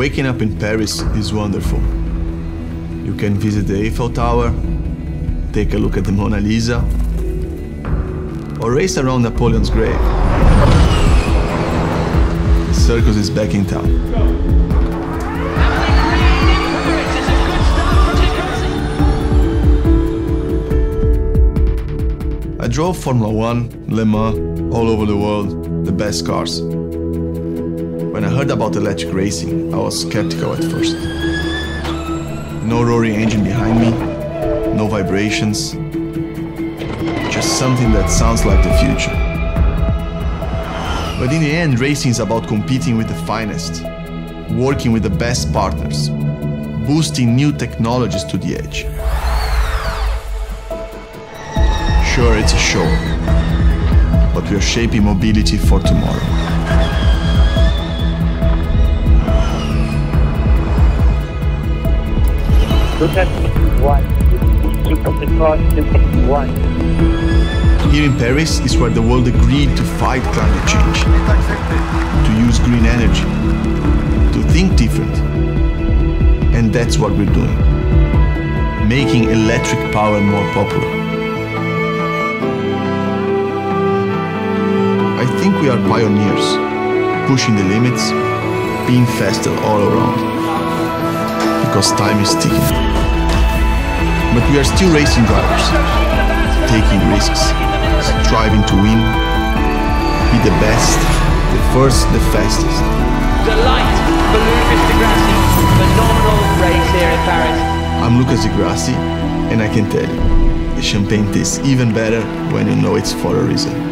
Waking up in Paris is wonderful. You can visit the Eiffel Tower, take a look at the Mona Lisa, or race around Napoleon's grave. The circus is back in town. I drove Formula One, Le Mans, all over the world, the best cars. I heard about electric racing, I was skeptical at first. No roaring engine behind me, no vibrations, just something that sounds like the future. But in the end, racing is about competing with the finest, working with the best partners, boosting new technologies to the edge. Sure, it's a show, but we are shaping mobility for tomorrow. Here in Paris is where the world agreed to fight climate change, to use green energy, to think different. And that's what we're doing, making electric power more popular. I think we are pioneers, pushing the limits, being faster all around, because time is ticking. But we are still racing drivers, taking risks, striving to win, be the best, the first, the fastest. Delight for Lucas Di Grassi. Phenomenal race here in Paris. I'm Lucas Di Grassi, and I can tell you, the champagne tastes even better when you know it's for a reason.